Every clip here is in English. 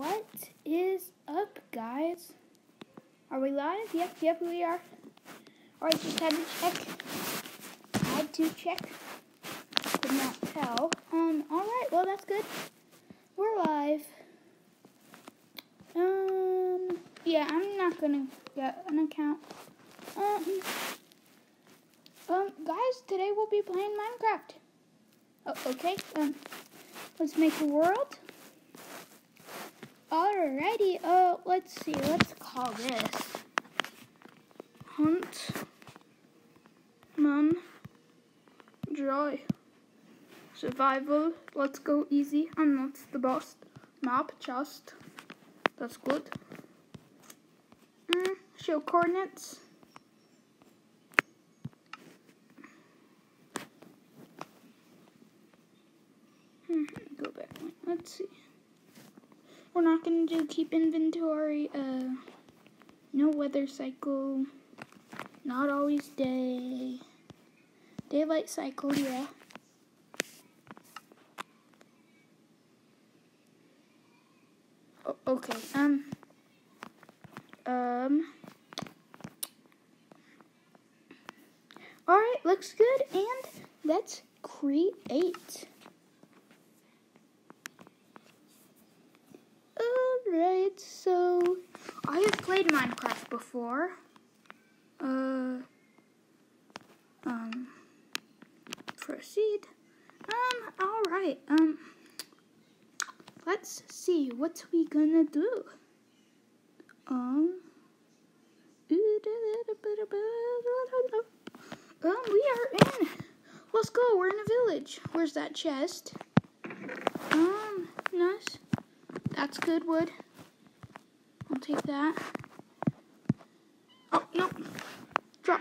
What is up, guys? Are we live? Yep, yep, we are. Alright, just had to check. Had to check. Could not tell. Um, alright, well, that's good. We're live. Um, yeah, I'm not gonna get an account. Um, um, guys, today we'll be playing Minecraft. Oh, okay, um, let's make a world. Alrighty, uh, let's see, let's call this Hunt Mum Joy Survival. Let's go easy, and that's the best map, just. That's good. Mm, show coordinates. Hmm, go back. Let's see. We're not gonna do keep inventory. Uh, no weather cycle. Not always day. Daylight cycle, yeah. O- okay. Um. Um. All right, looks good, and let's create. Alright, so I have played Minecraft before. Uh, um, proceed. Um, alright, um, let's see, what we gonna do? Um, um, we are in. Let's go, we're in a village. Where's that chest? Um, nice. That's good wood. I'll take that. Oh, no.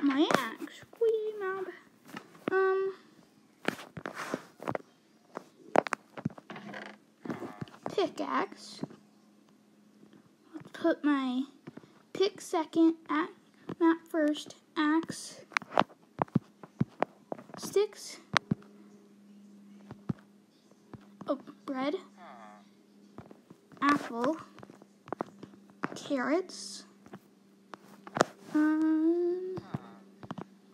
My axe. Wee mob. Um. Pickaxe. Let's put my pick second, axe, map first, axe, sticks. Oh, bread apple, carrots, um,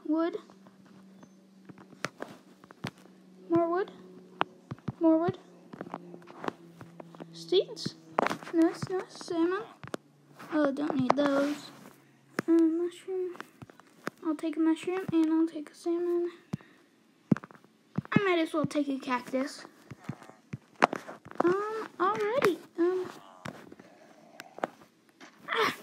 wood, more wood, more wood, seeds, nice, nice, salmon, oh, don't need those, um, mushroom, I'll take a mushroom and I'll take a salmon, I might as well take a cactus. Um, alrighty. Um. Ah.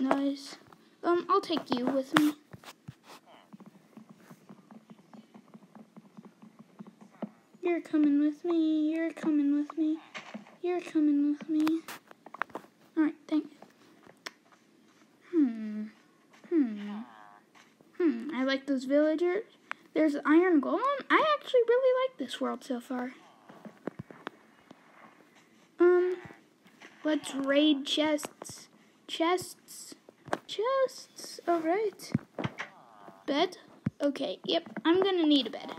Nice. Um, I'll take you with me. You're coming with me. You're coming with me. You're coming with me. Alright, thank you. Hmm. Hmm. Hmm. I like those villagers. There's Iron Golem. I actually really like this world so far. Um. Let's raid chests. Chests. Chests. Alright. Bed. Okay. Yep. I'm gonna need a bed.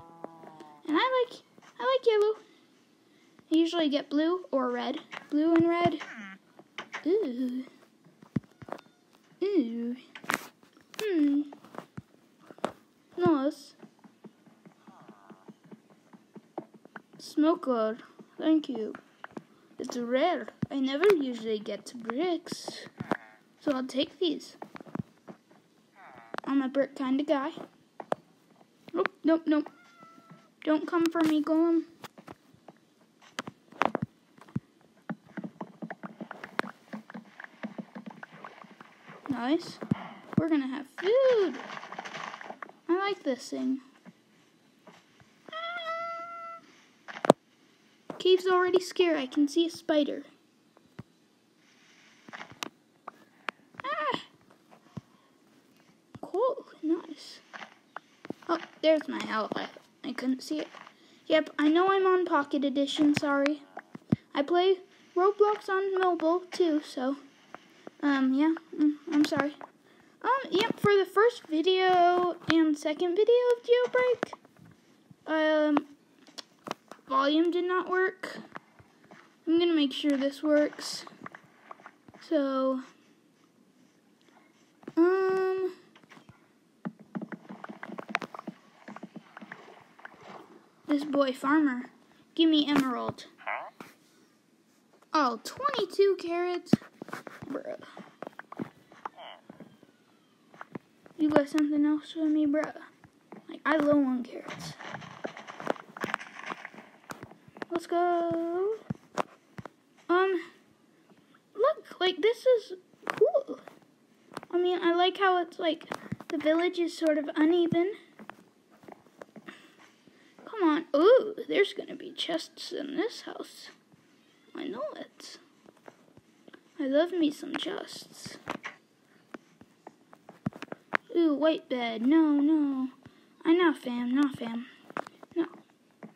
And I like. I like yellow. I usually get blue or red. Blue and red. Ooh. Ooh. Hmm. Smoker. Thank you. It's rare. I never usually get bricks. So I'll take these. I'm a brick kind of guy. Nope, nope, nope. Don't come for me, Golem. Nice. We're gonna have food. Like this thing. Cave's already scared. I can see a spider. Ah! Cool. Nice. Oh, there's my outlet. I couldn't see it. Yep, I know I'm on Pocket Edition. Sorry. I play Roblox on mobile too, so um, yeah, mm, I'm sorry. Um, yep, for the first video and second video of Jailbreak, um, volume did not work. I'm gonna make sure this works. So, um, this boy farmer, give me emerald. Oh, 22 carrots? Bruh. You got something else for me, bruh? Like, I low on carrots. Let's go. Um, look, like, this is cool. I mean, I like how it's, like, the village is sort of uneven. Come on. Ooh, there's gonna be chests in this house. I know it. I love me some chests. Ooh, white bed. No, no. I know, fam. No, fam. No.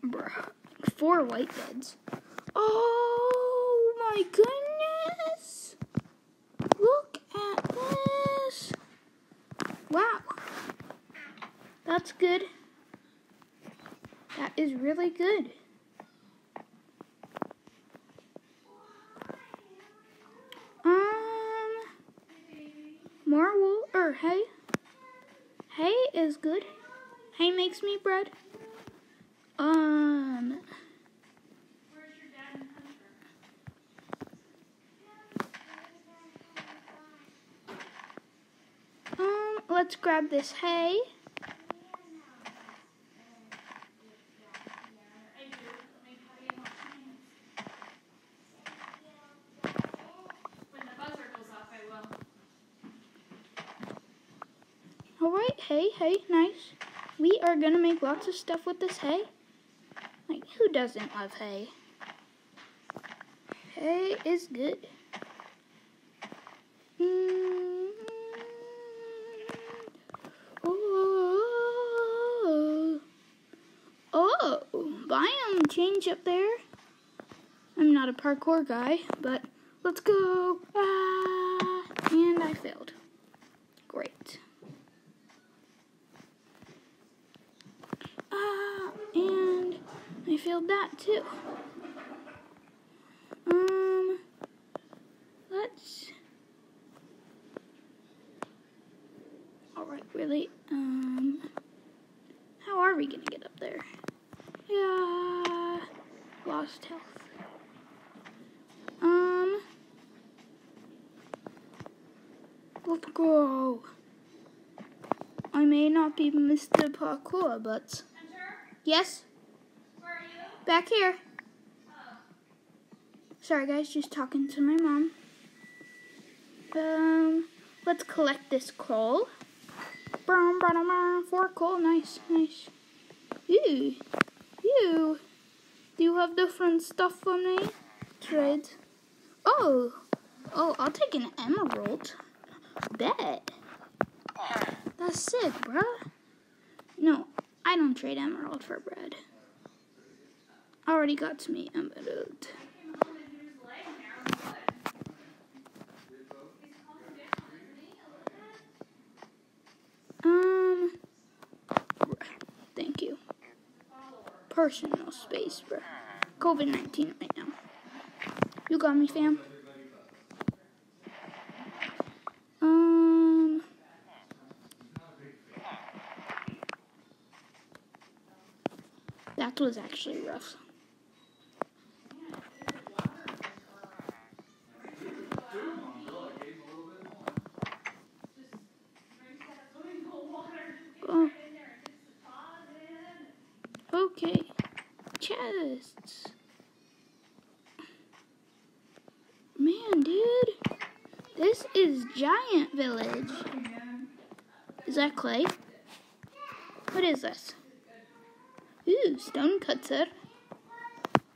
Bruh. Four white beds. Oh, my goodness. Look at this. Wow. That's good. That is really good. Um, more wool or hay. Hay is good. Hay makes me bread. Um, um, let's grab this hay. All right, hay, hay, nice. We are gonna make lots of stuff with this hay. Like, who doesn't love hay? Hay is good. Mm. Oh, oh, biome change up there. I'm not a parkour guy, but let's go. Ah, and I failed. Great. Ah, and That too. Um, let's. All right, really. Um, how are we gonna get up there? Yeah, lost health. Um, let's go. I may not be Mr. Parkour, but Enter. yes, Where are you? Back here. Sorry, guys, just talking to my mom. Um, let's collect this coal. Four coal, nice, nice. You, you, do you have different stuff for me? Trade. Oh, oh, I'll take an emerald. Bet. That's sick, bruh. No, I don't trade emerald for bread. Already got to me emerald. Um, thank you. Personal space, bro. COVID 19 right now. You got me, fam. Um, that was actually rough. Oh, okay. Chests. Man, dude. This is Giant Village. Clay? What is this? Ooh, stone cutter.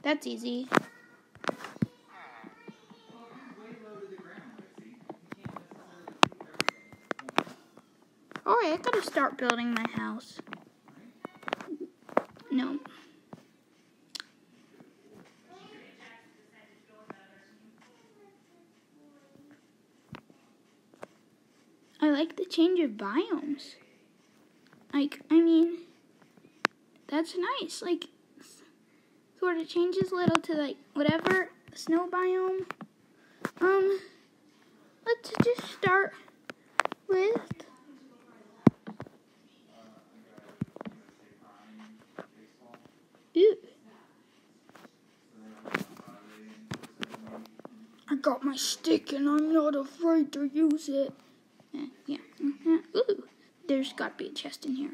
That's easy. Alright, I gotta start building my house. No. I like the change of biomes. Like, I mean, that's nice. Like, sort of changes little to like whatever snow biome. Um, let's just start with. Ooh. I got my stick and I'm not afraid to use it. Yeah. mhm. Ooh, there's got to be a chest in here.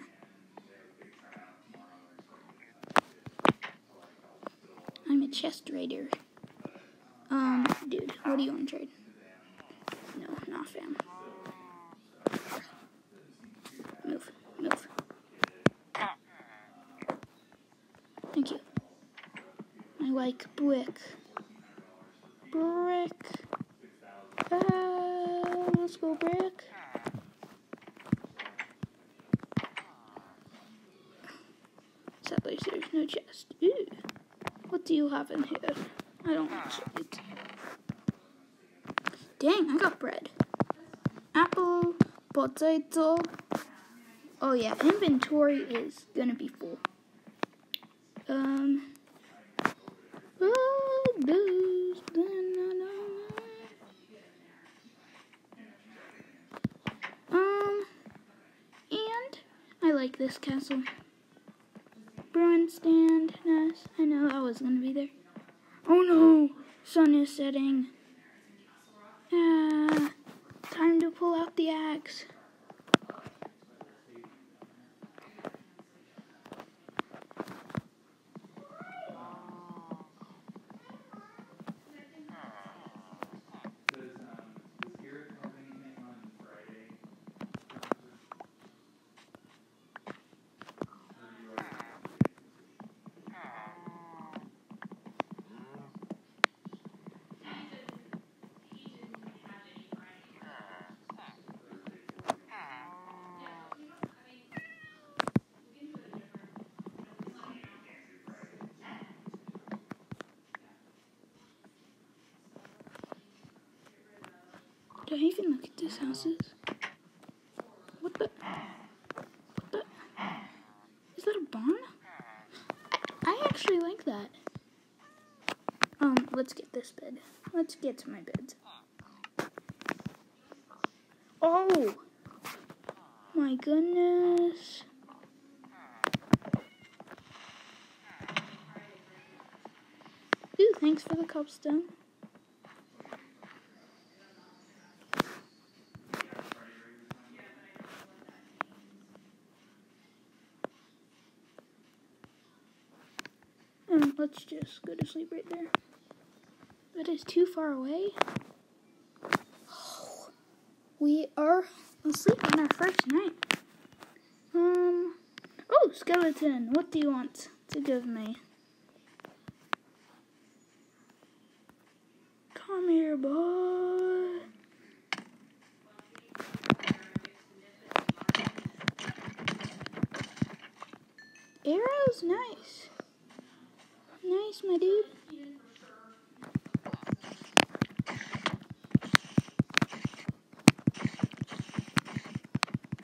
I'm a chest raider. Um, dude, what do you want to trade? No, not fam. Move, move. Thank you. I like brick. Brick. Uh, let's go brick. Sadly, there's no chest. What do you have in here? I don't it. Dang, I got bread. Apple, potato. Oh yeah, inventory is gonna be full. Um. Um, and I like this castle. Stand, nice. I know I was gonna be there. Oh no, sun is setting. Ah, time to pull out the axe. Do I even look at these houses? What the? What the? Is that a barn? I, I actually like that. Um, let's get this bed. Let's get to my bed. Oh! My goodness. Ooh, thanks for the cobstone. Um, let's just go to sleep right there. That is too far away. We are asleep on our first night. Um, oh, skeleton, what do you want to give me? Come here, boy. Arrow's nice. Nice, my dude.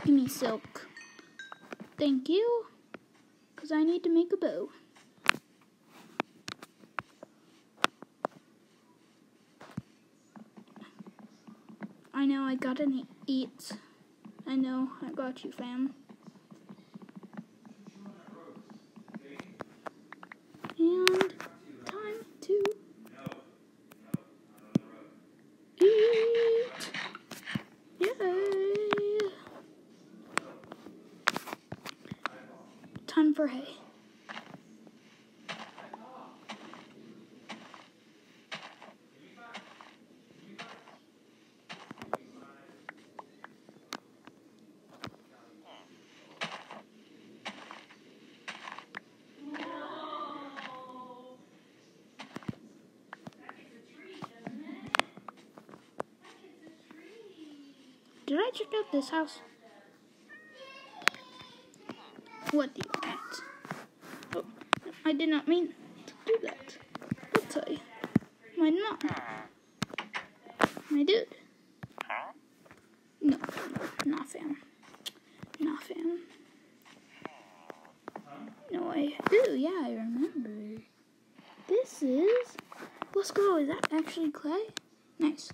Give me silk. Thank you. Because I need to make a bow. I know I gotta eat. I know I got you, fam. And time to eat. Yay! Time for hay. Did I check out this house? What do you want? Oh, I did not mean to do that. What's I? My mom. My dude. No, not fam. Not fam. No, I. Ooh, yeah, I remember. This is. Let's go. Is that actually clay? Nice.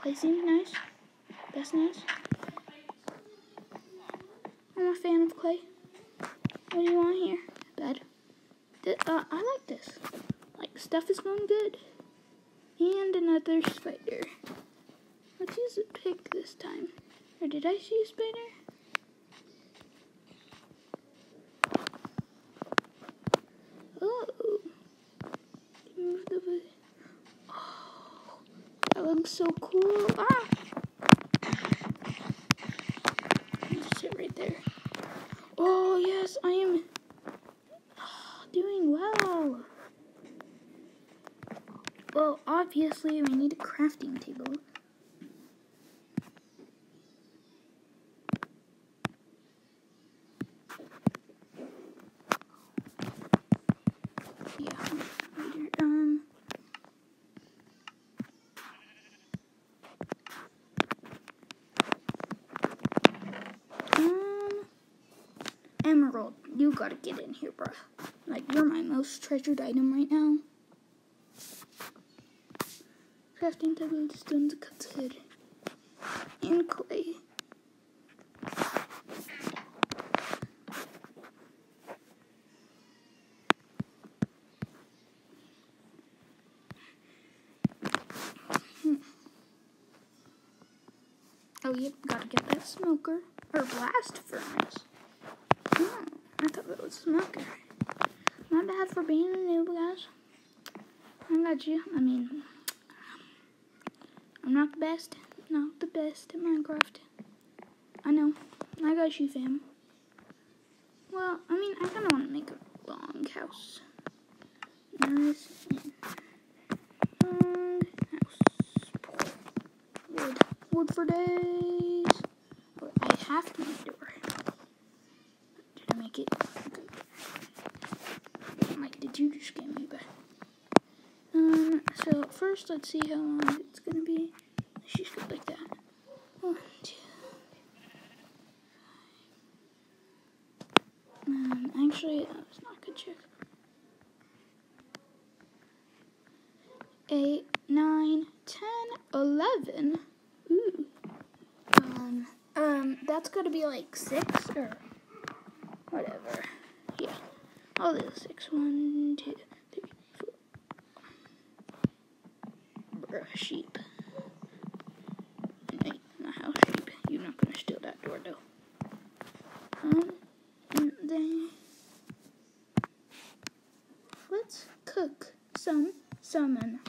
Clay seems nice. That's nice. I'm a fan of clay. What do you want here? Bed. Uh, I like this. Like, stuff is going good. And another spider. Let's use a pick this time. Or did I see a spider? Oh. Move the wood. Oh. That looks so cool. Ah! Just sit right there. Oh, yes, I am doing well. Well, obviously, we need a crafting table. Um. Um. Emerald, you gotta get in here, bruh. Like, you're my most treasured item right now. Crafting table, stones, cuts head, and clay. Hm. Oh, yep, gotta get that smoker. Or blast furnace. Oh, I thought that was smoker. Not bad for being a noob, guys. I got you. I mean, I'm not the best. Not the best at Minecraft. I know. I got you, fam. Well, I mean, I kind of want to make a long house. Nice. Long house. Wood. Wood for days. But I have to make a door. Did I make it? Like, did you just get me back? Um, so first let's see how long it's gonna be. Let's just go like that. One, two. Um, actually, that was not a good check. Eight, nine, ten, eleven. Ooh. Um, um, that's gotta be like six or whatever. Yeah. I'll do six. One, two, three, four. Bruh, sheep. My house sheep. You're not gonna steal that door though. Um, and then let's cook some salmon.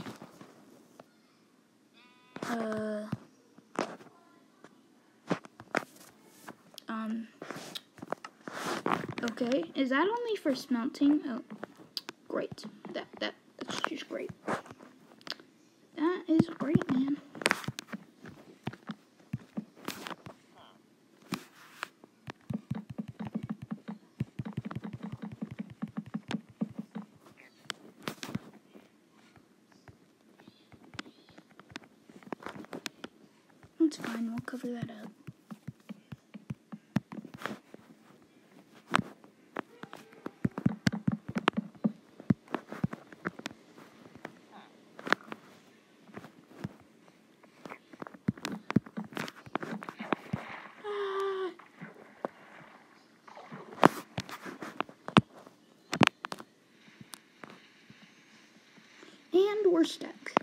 Uh. Um. Okay, is that only for smelting? Oh, great. That that that's just great. That is great, man. That's fine. We'll cover that up. Ah. And we're.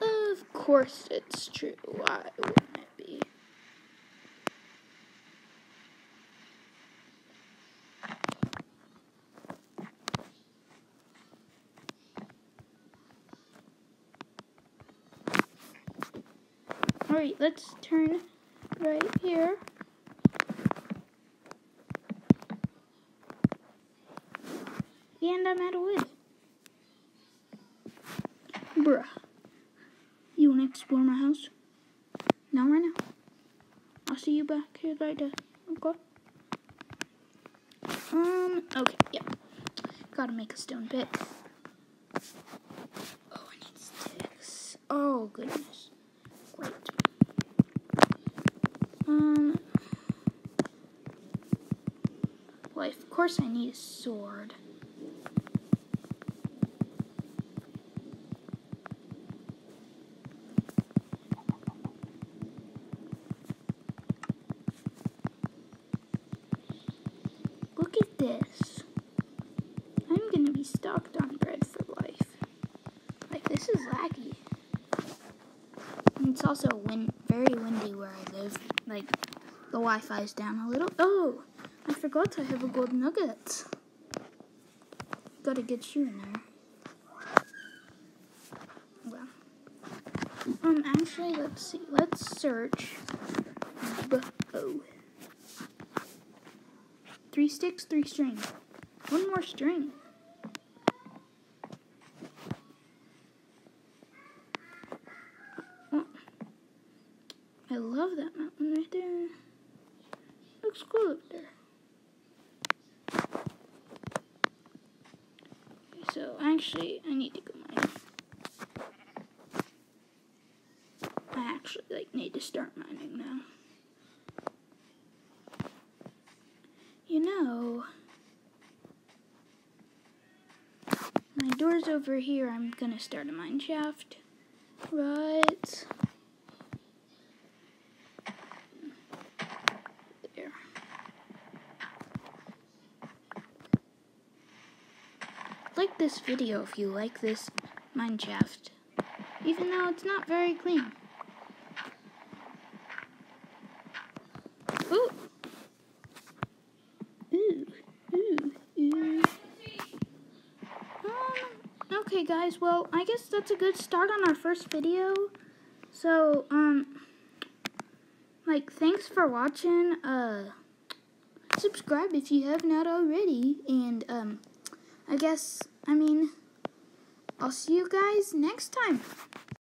Of course it's true. Why wouldn't it be? Alright, let's turn right here. Out of wood. Bruh. You wanna explore my house? Not right now. I'll see you back here later. Okay. Um, okay, yeah. Gotta make a stone pick. Oh, I need sticks. Oh, goodness. Great. Um. Well, of course I need a sword. Look at this. I'm gonna be stocked on bread for life. Like this is laggy. And it's also wind, very windy where I live. Like the Wi-Fi is down a little. Oh, I forgot I have a gold nugget. Gotta get you in there. Well, um, actually, let's see. Let's search. Oh. Three sticks, three strings. One more string. Oh. I love that mountain right there. Looks cool up there. Okay, so actually, I need to go mining. I actually like need to start mining now. You know, my door's over here. I'm gonna start a mine shaft. Right there. Like this video if you like this mine shaft, even though it's not very clean. Ooh. Ooh, ooh, ooh. Um, okay, guys. Well, I guess that's a good start on our first video. So, um, like, thanks for watching. Uh, subscribe if you have not already. And, um, I guess, I mean, I'll see you guys next time.